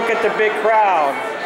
look at the big crowd.